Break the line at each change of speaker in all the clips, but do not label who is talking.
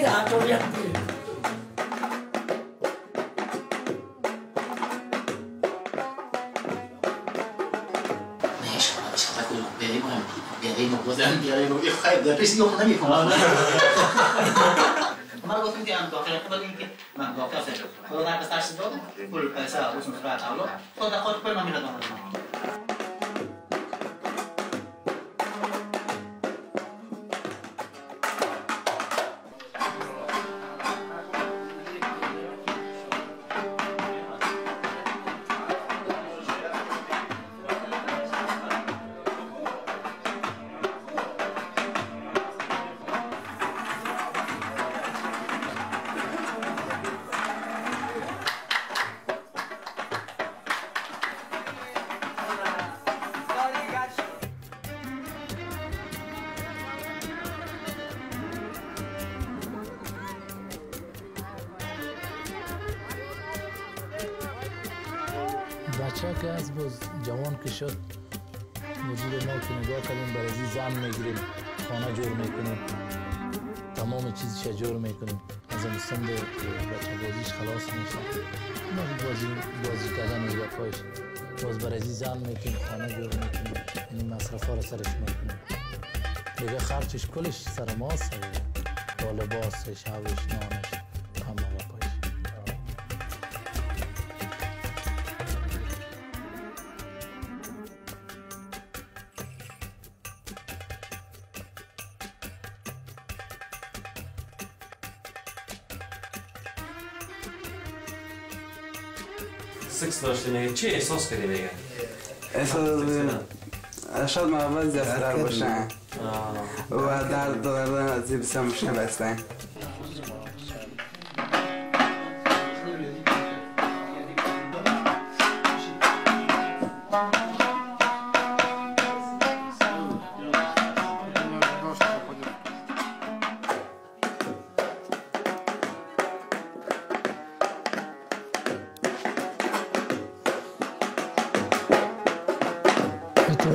جمهوریت بیاریم و بازم بیاریم و خیلی در پیش دیگه نمی کنم من گفتم که هم داخل خود اینکه من داخل سر خدا در پس دادم پول پیسه روشون صورت اولو خدا خود پول من میردم
بچه که از باز جوان که شد مدیر ما که نگاه کردیم برای زن می‌گیریم خانه جور می‌کنیم تمام چیزش جور می‌کنیم از این سند بچه بازیش خلاص میشه. ما بازی بازی کردن و پایش باز برای زن می‌کنیم خانه جور می‌کنیم این مصرف ها رو سرش می‌کنیم. دیگه خرچش کلش سر ماست با لباسش هوش نانش
سکس داشتین چی احساس کردی دیگه
احساس شاید محبت زیادتر باشن و درد دادن از بسیار مشکل بستن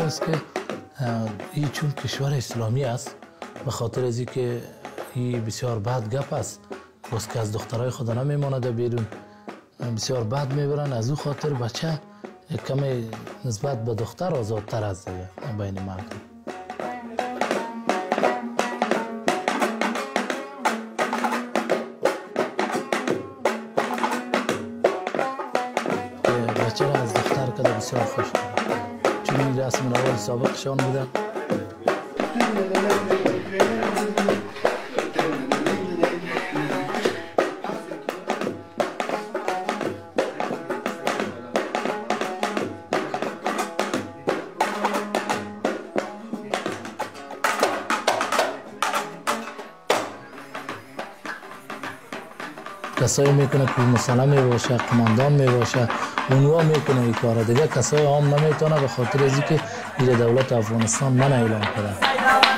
است که این چون کشور اسلامی است به خاطر از که این بسیار بد گپ است باز که از دخترای خدا نمیماند بیرون بسیار بد می‌برن از او خاطر بچه کمی نسبت به دختر آزادتر است دیگه بین مردم بچه را از دختر کده بسیار خوش. چون این رسم روال سابقشان بوده کسایی می‌کنه که مسلم می باشه قماندان می باشه اونوا می‌کنه این کار دیگه کسای عام نمی‌تونه به خاطر از که دولت افغانستان من اعلام کرده